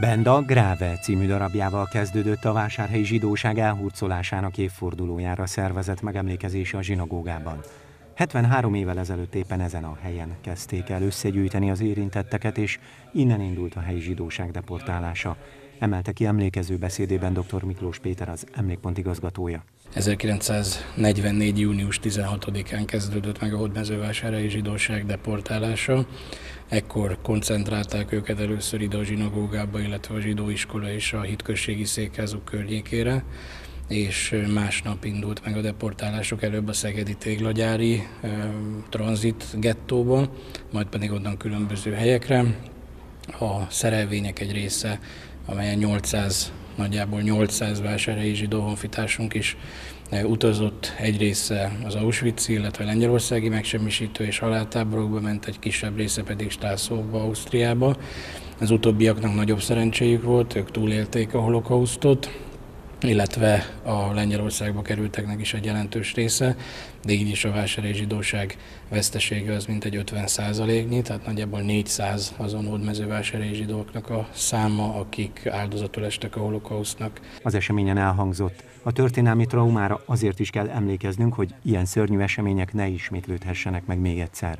Benda Gráve című darabjával kezdődött a vásárhelyi zsidóság elhurcolásának évfordulójára szervezett megemlékezése a zsinagógában. 73 évvel ezelőtt éppen ezen a helyen kezdték el összegyűjteni az érintetteket, és innen indult a helyi zsidóság deportálása. Emelte ki emlékező beszédében dr. Miklós Péter az emlékpont igazgatója. 1944. június 16-án kezdődött meg a hódmezővásárhelyi zsidóság deportálása. Ekkor koncentrálták őket először ide a zsinagógába, illetve a zsidóiskola és a hitközségi székházuk környékére és másnap indult meg a deportálások előbb a Szegedi téglagyári e, tranzit gettóba, majd pedig onnan különböző helyekre. A szerelvények egy része, amelyen 800 nagyjából 800 vásárhelyi zsidó honfitársunk is eh, utazott egy része az Auschwitz, illetve lengyelországi megsemmisítő és haláltáborokba ment, egy kisebb része pedig Stászóba, Ausztriába. Az utóbbiaknak nagyobb szerencséjük volt, ők túlélték a holokausztot, illetve a Lengyelországba kerülteknek is egy jelentős része, de így is a vásári zsidóság vesztesége az mintegy 50 százaléknyi, tehát nagyjából 400 azon hódmezővásári zsidóknak a száma, akik áldozatul estek a holokausznak. Az eseményen elhangzott. A történelmi traumára azért is kell emlékeznünk, hogy ilyen szörnyű események ne ismétlődhessenek meg még egyszer.